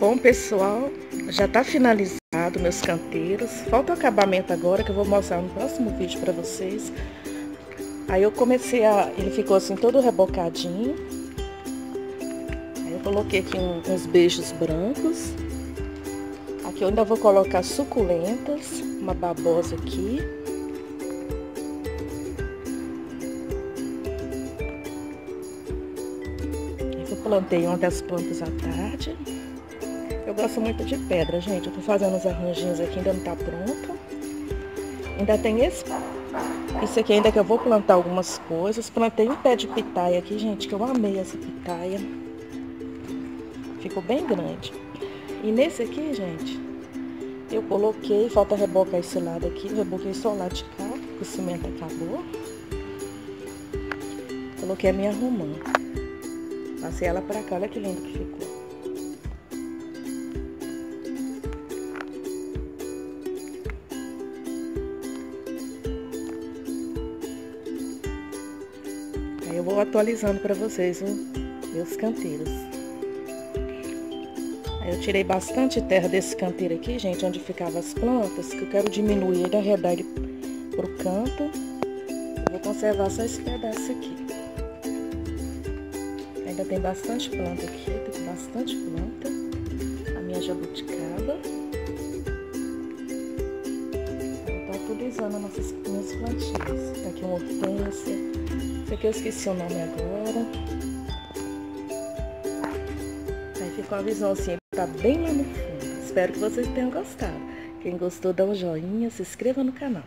Bom, pessoal, já está finalizado meus canteiros. Falta o acabamento agora que eu vou mostrar no próximo vídeo para vocês. Aí eu comecei a... ele ficou assim todo rebocadinho. Aí eu coloquei aqui um, uns beijos brancos. Aqui eu ainda vou colocar suculentas, uma babosa aqui. Eu plantei ontem as plantas à tarde. Gosto muito de pedra, gente. Eu tô fazendo os arranjinhos aqui, ainda não tá pronto. Ainda tem esse... Isso aqui ainda que eu vou plantar algumas coisas. Plantei um pé de pitaia aqui, gente, que eu amei essa pitaia. Ficou bem grande. E nesse aqui, gente, eu coloquei, falta rebocar esse lado aqui, reboquei só o lado de cá, o cimento acabou. Coloquei a minha romã. Passei ela pra cá, olha que lindo que ficou. Eu vou atualizando para vocês os meus canteiros. Eu tirei bastante terra desse canteiro aqui, gente, onde ficavam as plantas, que eu quero diminuir ele, arredar ele pro canto. Eu vou conservar só esse pedaço aqui. Ainda tem bastante planta aqui, tem bastante planta. A minha jabuticaba. Atualizando nossas minhas plantinhas. Aqui uma hortênsia. Esse aqui eu esqueci o nome agora. Aí ficou a visão assim, tá bem lá no fundo. Espero que vocês tenham gostado. Quem gostou, dá um joinha, se inscreva no canal.